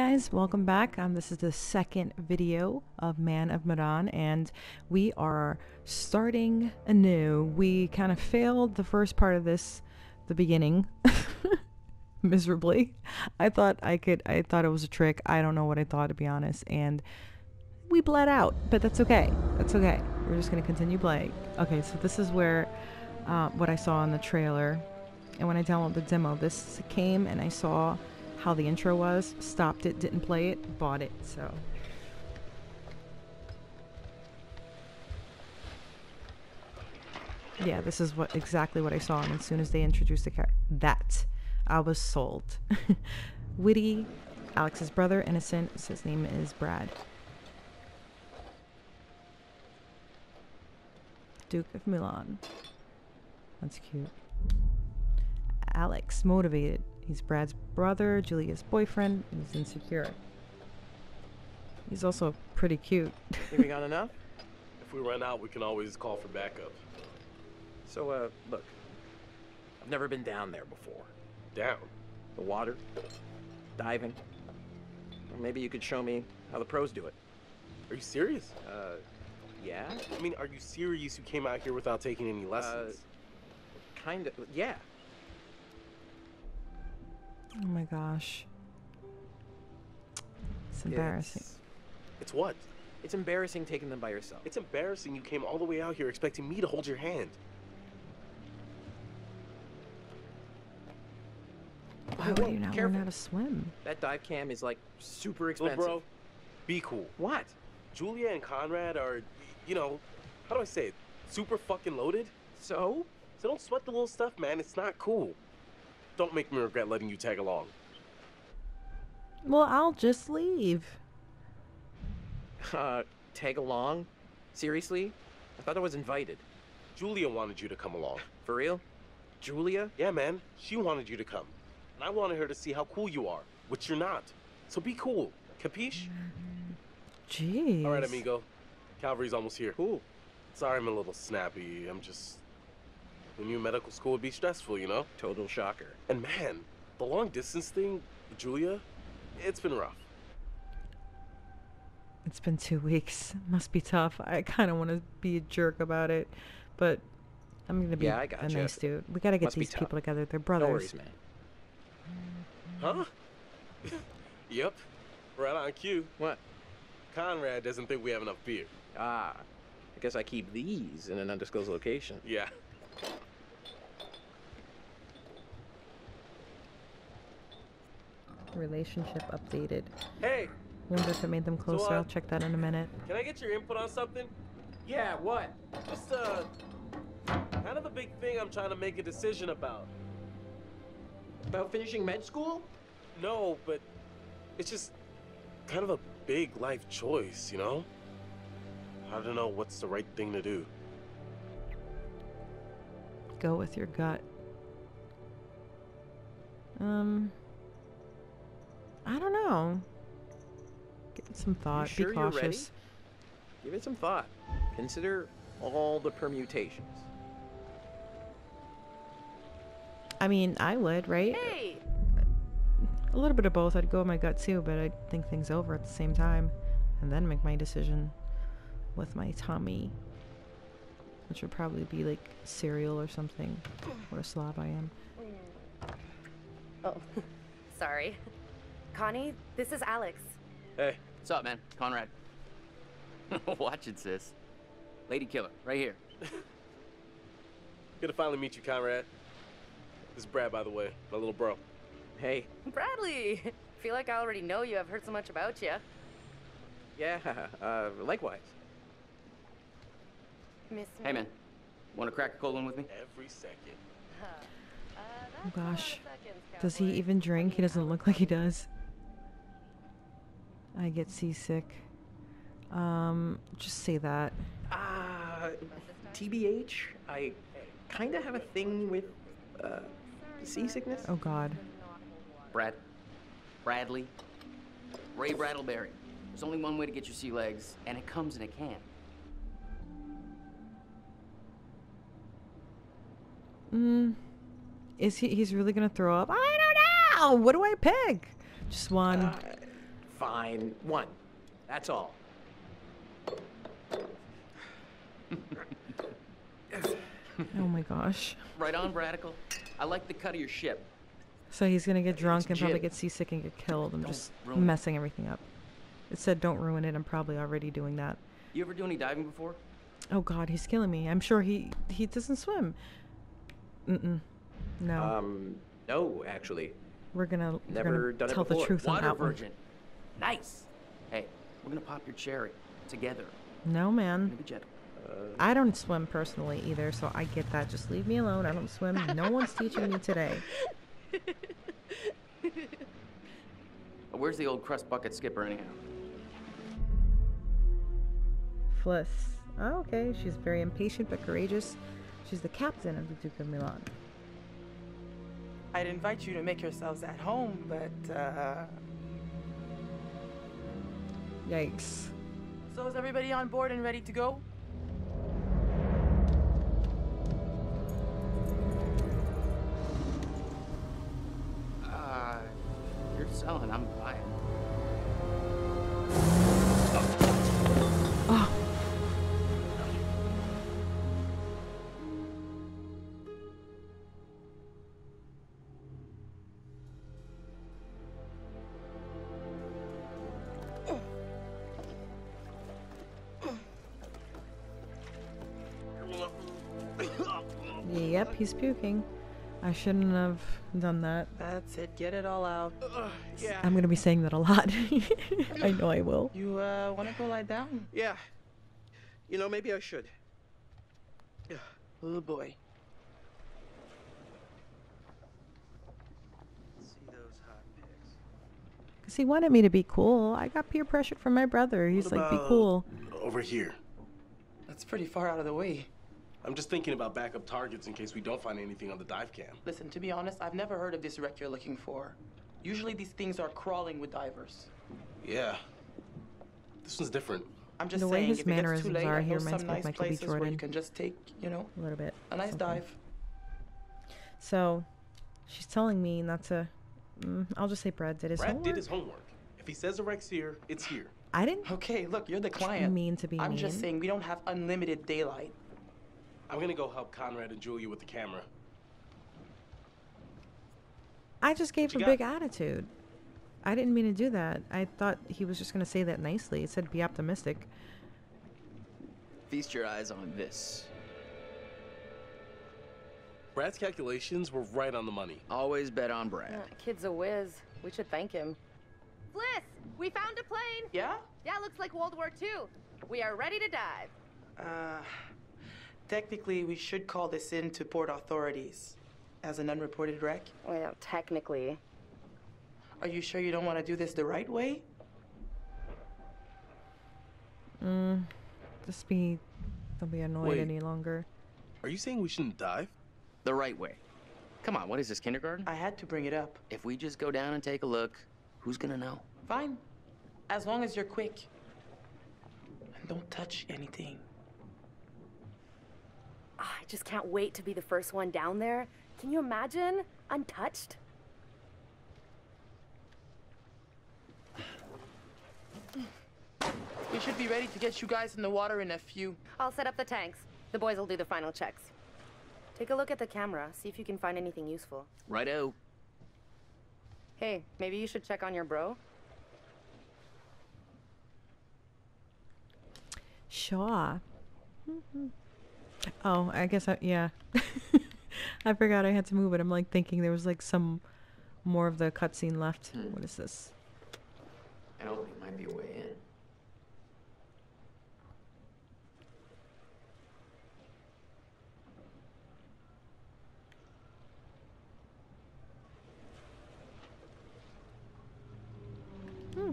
guys, welcome back. Um, this is the second video of Man of Medan, and we are starting anew. We kind of failed the first part of this, the beginning, miserably. I thought I could, I thought it was a trick. I don't know what I thought, to be honest, and we bled out, but that's okay. That's okay. We're just gonna continue playing. Okay, so this is where, uh, what I saw in the trailer, and when I downloaded the demo, this came and I saw how the intro was, stopped it, didn't play it, bought it, so. Yeah, this is what exactly what I saw, and as soon as they introduced the car, that I was sold. Witty, Alex's brother, innocent. His name is Brad. Duke of Milan. That's cute. Alex, motivated. He's Brad's brother, Julia's boyfriend. He's insecure. He's also pretty cute. Think we got enough? If we run out, we can always call for backup. So, uh, look. I've never been down there before. Down. The water, diving. Or maybe you could show me how the pros do it. Are you serious? Uh, yeah? I mean, are you serious you came out here without taking any lessons? Kind of, yeah. Oh my gosh. It's embarrassing. It's, it's what? it's embarrassing taking them by yourself. It's embarrassing you came all the way out here expecting me to hold your hand. Why would you not careful. learn how to swim? That dive cam is like super Little expensive. bro, be cool. What? Julia and Conrad are, you know, how do I say it? Super fucking loaded. So? So don't sweat the little stuff, man. It's not cool. Don't make me regret letting you tag along. Well, I'll just leave. Uh, tag along? Seriously? I thought I was invited. Julia wanted you to come along. For real? Julia? Yeah, man. She wanted you to come. And I wanted her to see how cool you are, which you're not. So be cool. Capiche? Jeez. All right, amigo. Calvary's almost here. Cool. Sorry I'm a little snappy. I'm just... The new medical school would be stressful, you know? Total shocker. And man, the long distance thing, Julia, it's been rough. It's been two weeks. Must be tough. I kind of want to be a jerk about it, but I'm gonna be Yeah, I a gotcha. nice dude. We gotta get Must these people together. They're No brothers. worries, man. Huh? yep. Right on cue. What? Conrad doesn't think we have enough beer. Ah, I guess I keep these in an undisclosed location. Yeah. Relationship updated. Hey, Wonder if it made them closer. uh, I'll check that in a minute. can I get your input on something? Yeah, what? Just, uh, kind of a big thing I'm trying to make a decision about. About finishing med school? No, but it's just kind of a big life choice, you know? I don't know what's the right thing to do. Go with your gut. Um, I don't know. Give it some thought. sure Be cautious. Give it some thought. Consider all the permutations. I mean, I would, right? Hey, A little bit of both. I'd go with my gut too, but I'd think things over at the same time, and then make my decision with my tummy, which would probably be like cereal or something. What a slob I am. oh, sorry. Connie, this is Alex. Hey, What's up, man? Conrad. Watch it, sis. Lady killer, right here. good to finally meet you, Conrad. This is Brad, by the way, my little bro. Hey, Bradley! Feel like I already know you. I've heard so much about you. yeah, uh, likewise. Miss Hey, man. Want to crack a cold one with me? Every second. Oh gosh. Does he even drink? He doesn't look like he does. I get seasick. Um, just say that. Uh, TBH, I kind of have a thing with, uh, seasickness. Oh god. Brad. Bradley. Ray Bradleberry. There's only one way to get your sea legs, and it comes in a can. Mm. Is he? He's really gonna throw up? I don't know. What do I pick? Just one. Uh, Fine, one. That's all. Oh my gosh. Right on, Bradical. I like the cut of your ship. So he's gonna get drunk It's and probably get seasick and get killed. I'm Don't just ruin it. messing everything up. It said don't ruin it. I'm probably already doing that. You ever do any diving before? Oh God, he's killing me. I'm sure he he doesn't swim. Mm-mm. No, Um, no, actually. we're gonna we're never gonna done it tell the before. truth on Water that one. Virgin. Nice. Hey, we're gonna pop your cherry together. No Gonna man, be gentle. I don't swim personally either, so I get that. Just leave me alone. I don't swim. No one's teaching me today. Uh, Where's the old crust bucket skipper anyhow? Fliss. Oh, okay. She's very impatient but courageous. She's the captain of the Duke of Milan. I'd invite you to make yourselves at home, but uh, Yikes. so is everybody on board and ready to go? Uh, you're selling, I'm He's puking. I shouldn't have done that. That's it. Get it all out. yeah. I'm gonna be saying that a lot. I know I will. You uh, want to go lie down? Yeah. You know, maybe I should. Oh boy. See those hot pics. Cause he wanted me to be cool. I got peer pressure from my brother. He's What like, be cool. Over here. That's pretty far out of the way. I'm just thinking about backup targets in case we don't find anything on the dive cam. Listen, to be honest, I've never heard of this wreck you're looking for. Usually these things are crawling with divers. Yeah. This one's different. I'm just The way saying, his if it gets too mannerisms late, are, he know reminds some me of nice Michael B. places where you can just take, you know, A little bit. a nice something. dive. So, she's telling me not to. Mm, I'll just say Brad did his Brad homework. did his homework. If he says a wreck's here, it's here. I didn't Okay, look, you're the client. mean to be I'm mean. just saying we don't have unlimited daylight. I'm gonna go help Conrad and Julia with the camera. I just gave What you a got? big attitude. I didn't mean to do that. I thought he was just gonna say that nicely. It said be optimistic. Feast your eyes on this. Brad's calculations were right on the money. Always bet on Brad. Uh, kid's a whiz. We should thank him. Fliss, we found a plane. Yeah? Yeah, looks like World War II. We are ready to dive. Uh, technically, we should call this in to port authorities as an unreported wreck. Well, technically. Are you sure you don't want to do this the right way? Mm, just be. Don't be annoyed Wait. any longer. Are you saying we shouldn't dive? The right way. Come on, what is this, kindergarten? I had to bring it up. If we just go down and take a look, who's gonna know? Fine. As long as you're quick. And don't touch anything. Ah, I just can't wait to be the first one down there. Can you imagine? Untouched? We should be ready to get you guys in the water in a few. I'll set up the tanks. The boys will do the final checks. Take a look at the camera, see if you can find anything useful. Righto. Hey, maybe you should check on your bro? Sure. Oh, I guess I yeah. I forgot I had to move it. I'm like thinking there was like some more of the cutscene left. Hmm. What is this? An opening might be a way in. Hmm.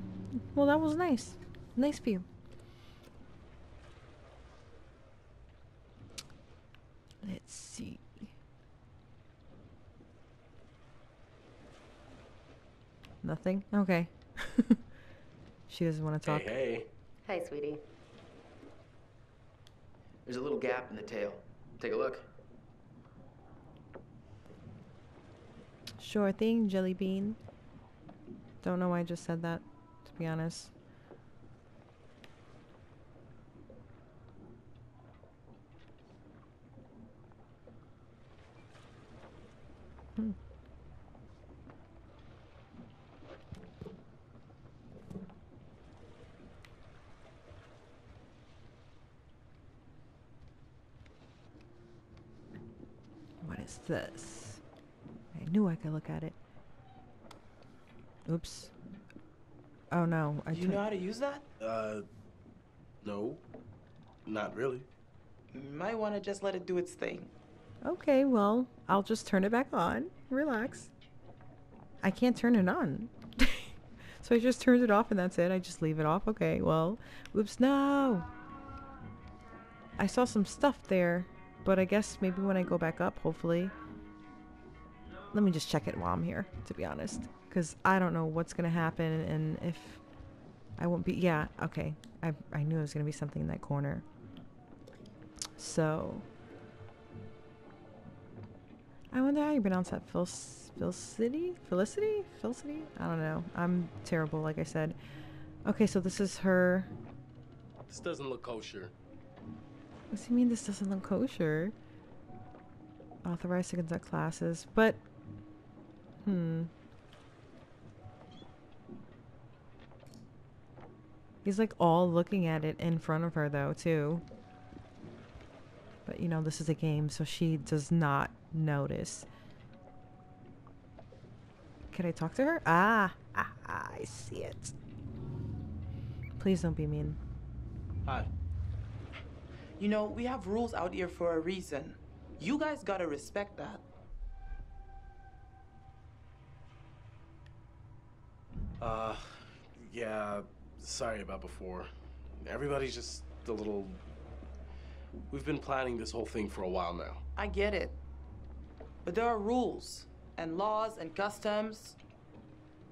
Well, that was nice. Nice view. Let's see. Nothing? Okay. she doesn't want to talk. Hey, hey. Hey, sweetie. There's a little gap in the tail. Take a look. Sure thing, Jelly Bean. Don't know why I just said that, to be honest. Hmm. What is this? I knew I could look at it. Oops. Oh no, I Do you know how to use that? Uh, no, not really. You might want to just let it do its thing. Okay, well, I'll just turn it back on. Relax. I can't turn it on. so I just turned it off and that's it. I just leave it off. Okay, well, oops, no. I saw some stuff there, but I guess maybe when I go back up, hopefully. Let me just check it while I'm here, to be honest. Because I don't know what's going to happen and if I won't be. Yeah, okay. I, I knew it was going to be something in that corner. So. I wonder how you pronounce that. Phil Felicity? Felicity? Felicity? I don't know. I'm terrible, like I said. Okay, so this is her. This doesn't look kosher. What does he mean this doesn't look kosher? Authorized to conduct classes, but. Hmm. He's like all looking at it in front of her, though, too. But you know, this is a game, so she does not notice. Can I talk to her? Ah, ah, ah, I see it. Please don't be mean. Hi. You know, we have rules out here for a reason. You guys gotta respect that. Uh, yeah, sorry about before. Everybody's just a little. We've been planning this whole thing for a while now. I get it. But there are rules and laws and customs.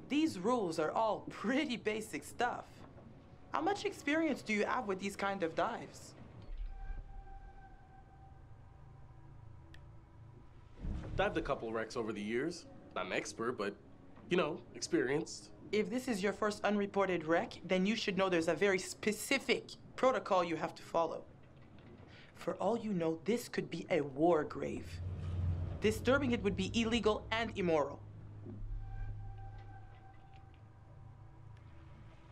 These rules are all pretty basic stuff. How much experience do you have with these kind of dives? Dived a couple wrecks over the years. Not an expert, but, you know, experienced. If this is your first unreported wreck, then you should know there's a very specific protocol you have to follow. For all you know, this could be a war grave. Disturbing it would be illegal and immoral.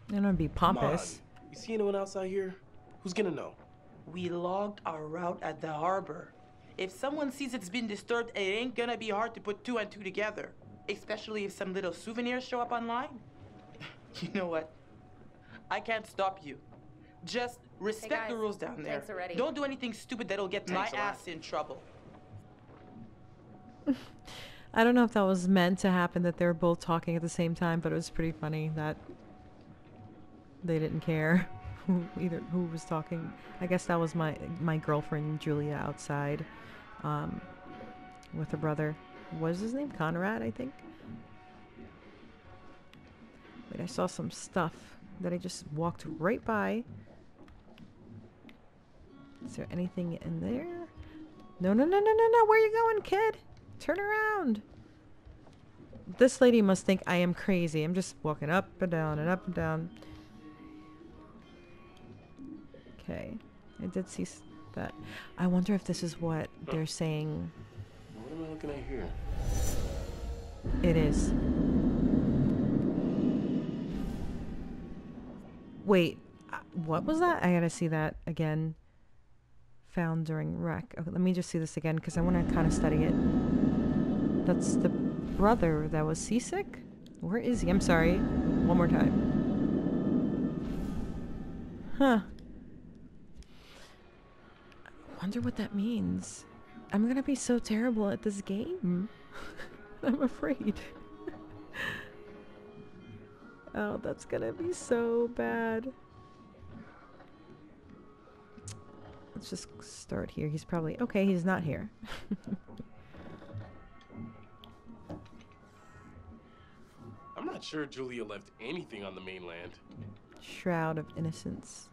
I don't want to be Come on. pompous. You see anyone else out here? Who's gonna know? We logged our route at the harbor. If someone sees it's been disturbed, it ain't gonna be hard to put two and two together. Especially if some little souvenirs show up online. you know what? I can't stop you. Just respect the guys, rules down there. tanks are ready. Don't do anything stupid that'll get my Tanks lot. ass in trouble. I don't know if that was meant to happen that they were both talking at the same time, but it was pretty funny that they didn't care who either who was talking. I guess that was my my girlfriend Julia outside um, with her brother. What is his name? Conrad, I think. Wait, I saw some stuff that I just walked right by. Is there anything in there? No, no, no, no, no, no. Where are you going, kid? Turn around. This lady must think I am crazy. I'm just walking up and down and up and down. Okay. I did see that. I wonder if this is what they're saying What am I looking at here? it is. Wait, uh, what was that? I gotta see that again. Found during wreck. Okay, let me just see this again because I want to kind of study it. That's the brother that was seasick? Where is he? I'm sorry. One more time. Huh. I wonder what that means. I'm gonna be so terrible at this game. Mm-hmm. I'm afraid. oh, that's gonna be so bad. Let's just start here. He's probably okay. He's not here. I'm not sure Julia left anything on the mainland. Shroud of Innocence.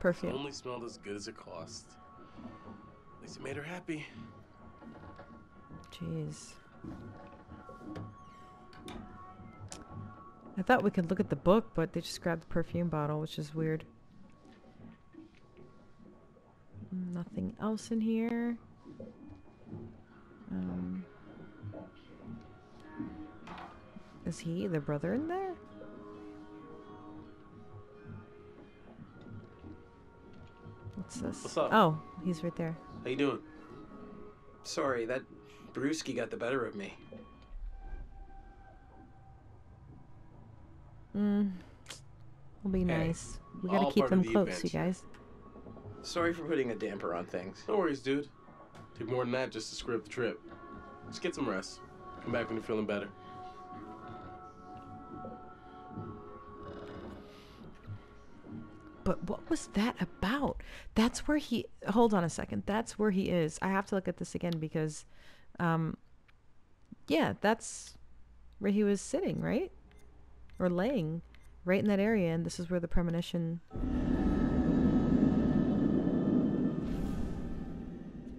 Perfume. Only smelled as good as it cost. At least it made her happy. Jeez. I thought we could look at the book, but they just grabbed the perfume bottle, which is weird. Nothing else in here. Um, is he the brother in there? What's this? What's up? Oh, he's right there. How you doing? Sorry, that brewski got the better of me. Mm. Will be Hey, nice. We gotta all keep them the close, you guys. Sorry for putting a damper on things. No worries, dude. Took more than that just to screw up the trip. Just get some rest. Come back when you're feeling better. But what was that about? That's where he. Hold on a second. That's where he is. I have to look at this again because, um, yeah, that's where he was sitting, right? Or laying, right in that area, and this is where the premonition.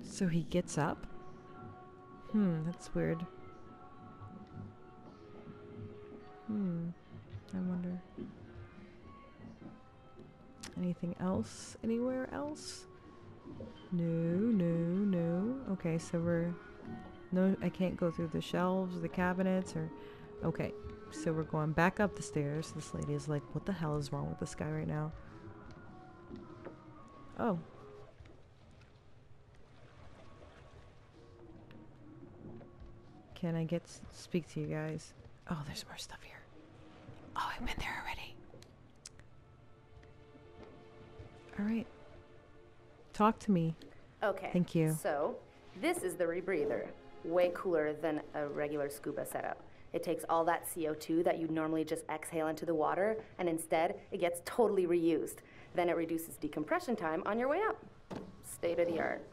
So he gets up. Hmm, that's weird. Hmm, I wonder. Anything else? Anywhere else? No, no, no. Okay, so we're no. I can't go through the shelves, the cabinets, or okay. So we're going back up the stairs. This lady is like, "What the hell is wrong with this guy right now?" Oh. Can I get speak to you guys? Oh, there's more stuff here. Oh, I've been there already. All right. Talk to me. Okay. Thank you. So, this is the rebreather. Way cooler than a regular scuba setup. It takes all that CO2 that you'd normally just exhale into the water, and instead, it gets totally reused. Then it reduces decompression time on your way up. State of the art.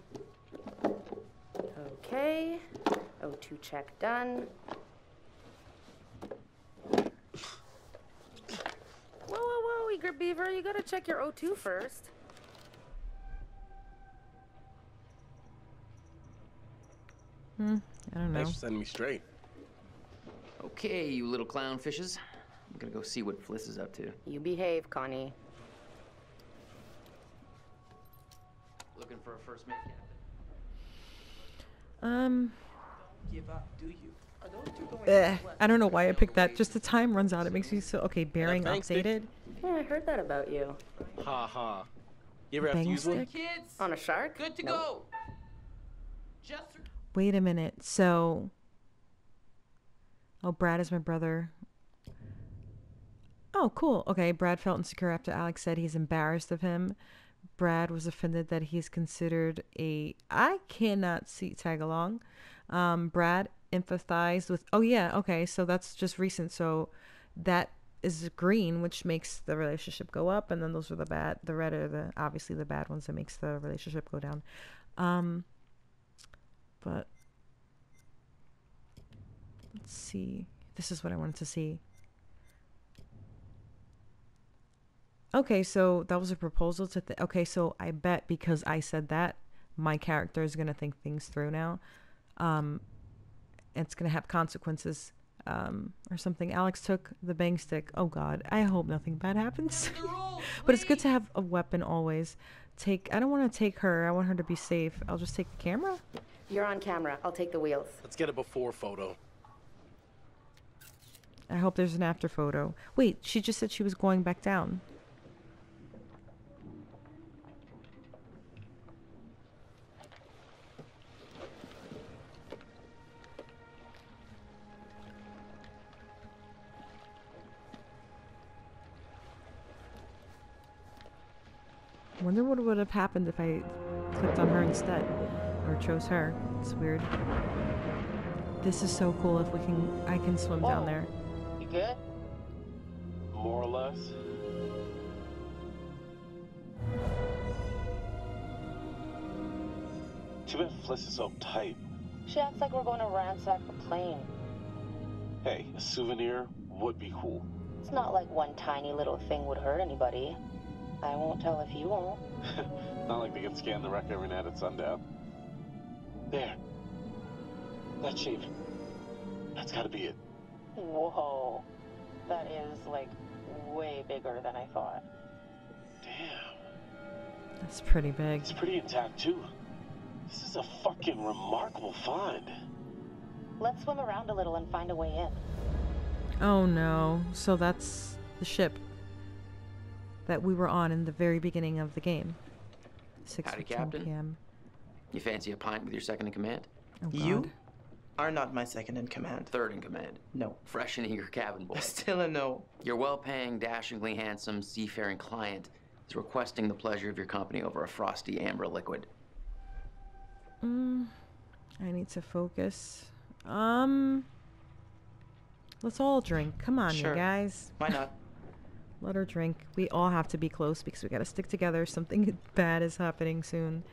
Okay. O2 check done. Whoa, whoa, whoa, Eager Beaver, you gotta check your O2 first. Hmm. I don't know. Thanks for setting me straight. Okay, you little clownfishes. I'm gonna go see what Fliss is up to. You behave, Connie. Looking for a first mate, Captain. Um. Give up, do you? Are those two going Eh. I don't know why I picked that. Just the time runs out. It makes me so okay. Bearing thanks, Dick. updated. Yeah, I heard that about you. Ha ha. You ever have to use one? stick? Kids, On a shark? good to Nope. go. Just Wait a minute. So. Oh, Brad is my brother. Oh, cool. Okay, Brad felt insecure after Alex said he's embarrassed of him. Brad was offended that he's considered a. I cannot see tag along. Um, Brad empathized with. Oh yeah, okay. So that's just recent. So that is green, which makes the relationship go up, and then those are the bad. The red are the obviously the bad ones that makes the relationship go down. Um, but let's see. This is what I wanted to see. Okay, so that was a proposal to. Th- okay, so I bet because I said that, my character is gonna think things through now. Um, it's gonna have consequences. Um, or something. Alex took the bang stick. Oh God, I hope nothing bad happens. but it's good to have a weapon always. Take. I don't want to take her. I want her to be safe. I'll just take the camera. You're on camera. I'll take the wheels. Let's get a before photo. I hope there's an after photo. Wait, she just said she was going back down. Wonder what would have happened if I clicked on her instead, or chose her. It's weird. This is so cool. If we can, I can swim down Oh. there. You good? More or less. Too bad Fliss is so uptight. She acts like we're going to ransack the plane. Hey, a souvenir would be cool. It's not like one tiny little thing would hurt anybody. I won't tell if you won't. Not like they can scan the wreck every night at sundown. There. That shape. That's gotta be it. Whoa. That is, like, way bigger than I thought. Damn. That's pretty big. It's pretty intact, too. This is a fucking remarkable find. Let's swim around a little and find a way in. Oh no. So that's the ship that we were on in the very beginning of the game. 6 Howdy, Captain. p.m. You fancy a pint with your second in command? Oh, You God. Are not my second in command. Third in command. No. Fresh and eager cabin boy. Still a no. Your well-paying, dashingly handsome, seafaring client is requesting the pleasure of your company over a frosty amber liquid. Mm, I need to focus. Um, let's all drink. Come on, Sure. you guys. Why not? Let her drink. We all have to be close because we gotta stick together. Something bad is happening soon.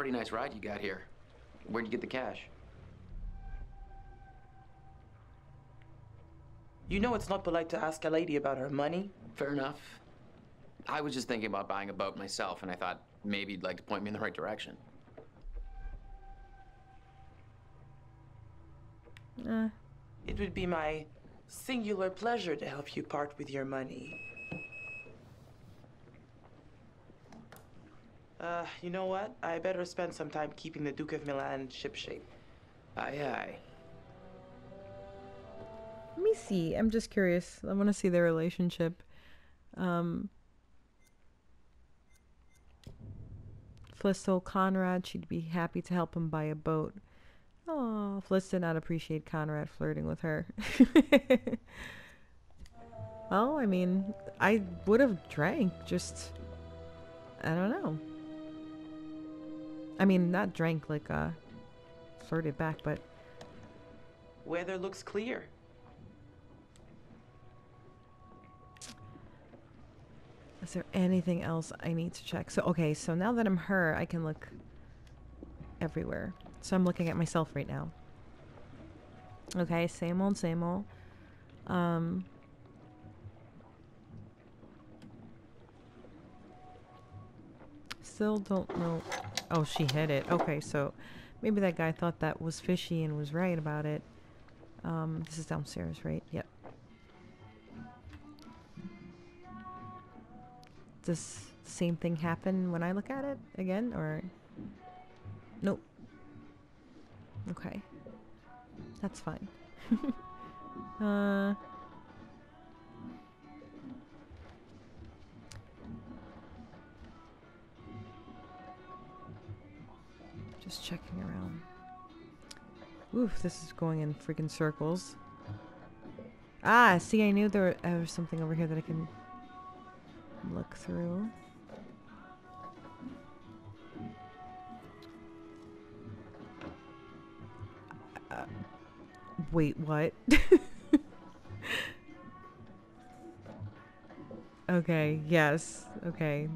Pretty nice ride you got here. Where'd you get the cash? You know it's not polite to ask a lady about her money. Fair enough. I was just thinking about buying a boat myself, and I thought maybe you'd like to point me in the right direction. Uh, It would be my singular pleasure to help you part with your money. Uh, you know what? I better spend some time keeping the Duke of Milan shipshape. Aye, aye. let me see. I'm just curious. I want to see their relationship. Um, Fliss told Conrad she'd be happy to help him buy a boat. Oh, Fliss did not appreciate Conrad flirting with her. well, I mean, I would have drank, just I don't know. I mean, not drank like uh flirted back, but Weather looks clear. Is there anything else I need to check? So, okay, so now that I'm her, I can look everywhere. So I'm looking at myself right now. Okay, same old, same old. Um, still don't know. Oh, she hit it. Okay, so maybe that guy thought that was fishy and was right about it. Um, this is downstairs, right? Yep. Does the same thing happen when I look at it again, or nope? Okay, that's fine. uh, just checking around. Oof, this is going in freaking circles. Ah, see, I knew there, was something over here that I can look through. Uh, wait, what? okay, yes. Okay.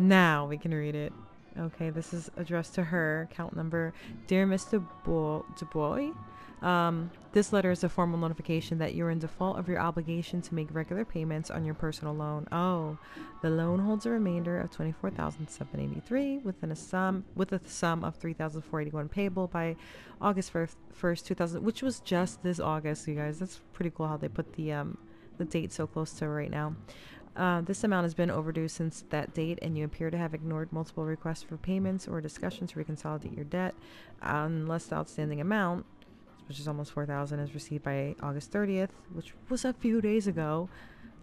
Now we can read it. Okay, this is addressed to her. Account number Dear Mr. Bo- Dubois, um, this letter is a formal notification that you're in default of your obligation to make regular payments on your personal loan. Oh, the loan holds a remainder of twenty-four thousand seven eighty-three within a sum with a sum of three thousand four eighty-one payable by August first, two thousand, which was just this August. You guys, that's pretty cool how they put the um the date so close to right now. Uh, this amount has been overdue since that date, and you appear to have ignored multiple requests for payments or discussions to reconsolidate your debt, unless the outstanding amount, which is almost 4000 is received by August 30th, which was a few days ago.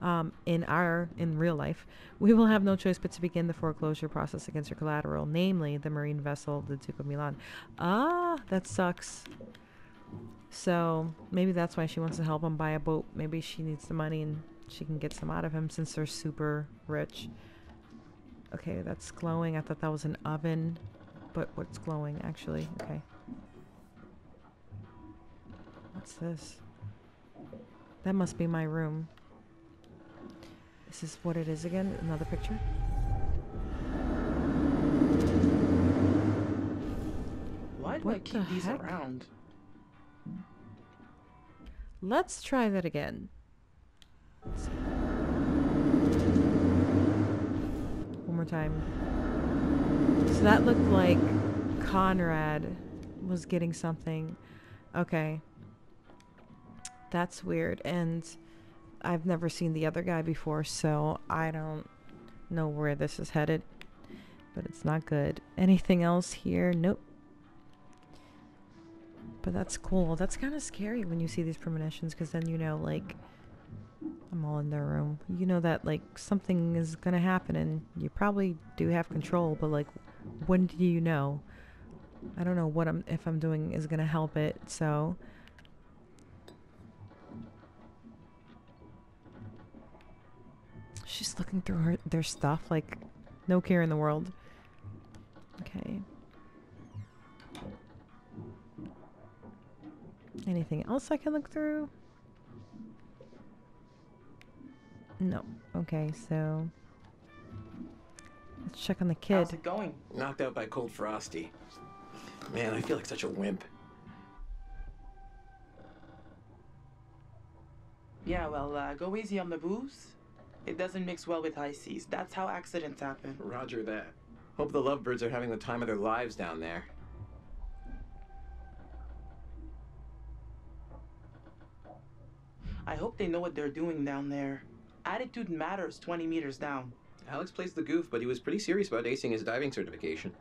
Um, in our in real life, we will have no choice but to begin the foreclosure process against your collateral, namely the marine vessel, the Duke of Milan. Ah, that sucks. So maybe that's why she wants to help him buy a boat. Maybe she needs the money and she can get some out of him since they're super rich. Okay, that's glowing. I thought that was an oven, but what's glowing actually? Okay. What's this? That must be my room. This is what it is again? Another picture? Why do I keep the these heck? around? Let's try that again. One more time. So that looked like Conrad was getting something. Okay. That's weird. And I've never seen the other guy before, so I don't know where this is headed. But it's not good. Anything else here? Nope. But that's cool. That's kind of scary when you see these premonitions because then you know, like, I'm all in their room. You know that, like, something is to happen and you probably do have control, but, like, when do you know? I don't know what I'm, if I'm doing is to help it, so. She's looking through her, their stuff, like, no care in the world. Okay. Anything else I can look through? No. Okay, so let's check on the kid. How's it going? Knocked out by cold frosty. Man, I feel like such a wimp. Yeah, well, uh, go easy on the booze. It doesn't mix well with high seas. That's how accidents happen. Roger that. Hope the lovebirds are having the time of their lives down there. I hope they know what they're doing down there. Attitude matters 20 meters down. Alex plays the goof, but he was pretty serious about acing his diving certification.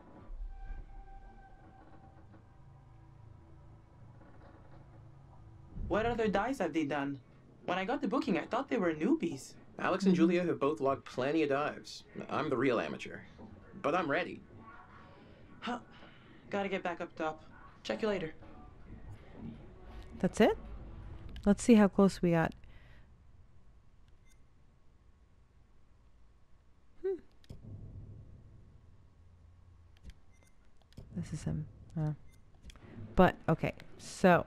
What other dives have they done? When I got the booking, I thought they were newbies. Alex and Julia have both logged plenty of dives. I'm the real amateur. But I'm ready. Huh. Gotta get back up top. Check you later. That's it? Let's see how close we got. This is him. Uh. But, okay. So.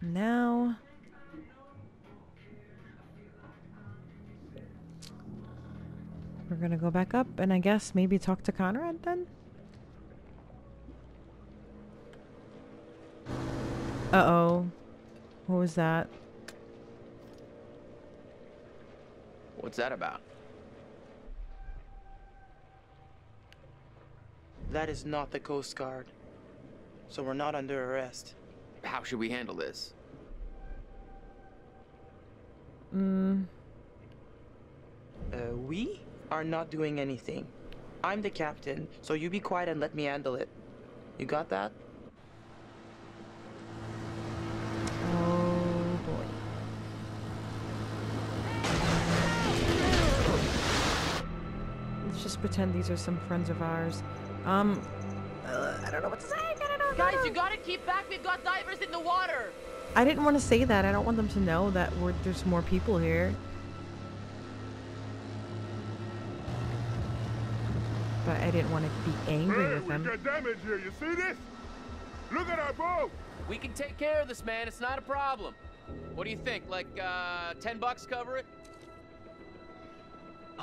Now. We're gonna go back up and I guess maybe talk to Conrad then? Uh-oh. What was that? What's that about? That is not the Coast Guard. So we're not under arrest. How should we handle this? Mm. Uh, we are not doing anything. I'm the captain, so you be quiet and let me handle it. You got that? Oh boy. Let's just pretend these are some friends of ours. Um, uh, I don't know what to say. I don't know. Guys, you gotta keep back. We've got divers in the water. I didn't want to say that. I don't want them to know that we're, there's more people here. But I didn't want to be angry Hey, with we got damage here. You see this? Look at our boat. We can take care of this, man. It's not a problem. What do you think? Like, uh, 10 bucks cover it?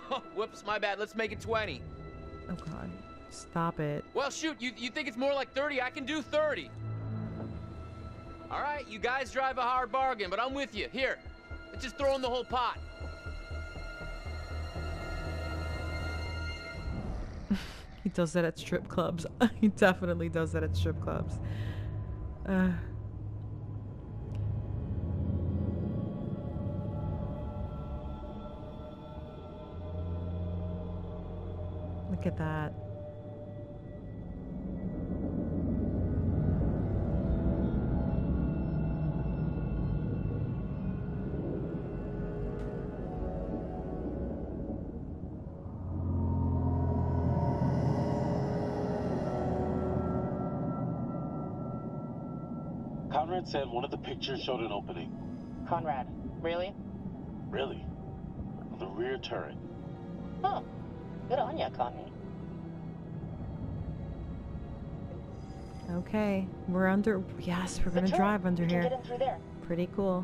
Oh, whoops, my bad. Let's make it 20. Oh god. Stop it. Well, shoot, you, you think it's more like 30? I can do 30. All right, you guys drive a hard bargain, but I'm with you. Here, let's just throw in the whole pot. He does that at strip clubs. he definitely does that at strip clubs. Uh. Look at that. Conrad said one of the pictures showed an opening. Conrad, really? Really? On the rear turret. Huh. Good on ya, Connie. Okay, we're under. Yes, we're The gonna turret. drive under We can here. get in through there. Pretty cool.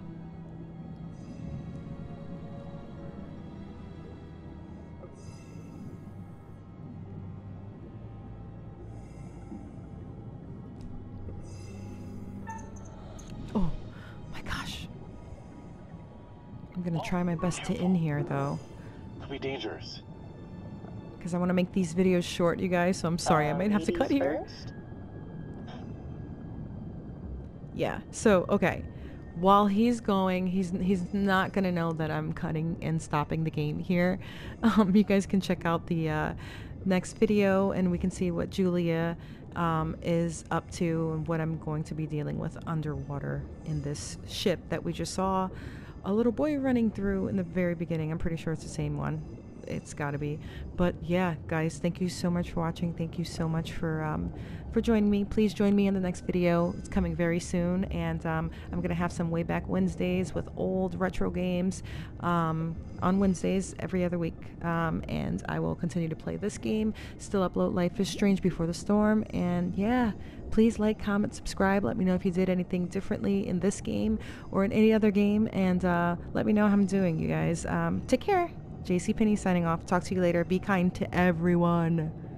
Try my best to in here though. Could be dangerous. because I want to make these videos short, you guys. So I'm sorry, I Uh, might have to cut ladies here. first? Yeah. So okay, while he's going, he's he's not gonna know that I'm cutting and stopping the game here. Um, you guys can check out the uh, next video, and we can see what Julia um, is up to and what I'm going to be dealing with underwater in this ship that we just saw a little boy running through in the very beginning. I'm pretty sure it's the same one. It's got to be. But yeah, guys, thank you so much for watching. Thank you so much for um, for joining me. Please join me in the next video. It's coming very soon, and um, I'm gonna have some way back Wednesdays with old retro games um, on Wednesdays every other week. Um, and I will continue to play this game. Still upload Life is Strange Before the Storm, and yeah. Please like, comment, subscribe. Let me know if you did anything differently in this game or in any other game, and uh, let me know how I'm doing, you guys. Um, take care. Jacey Penne signing off. Talk to you later. Be kind to everyone.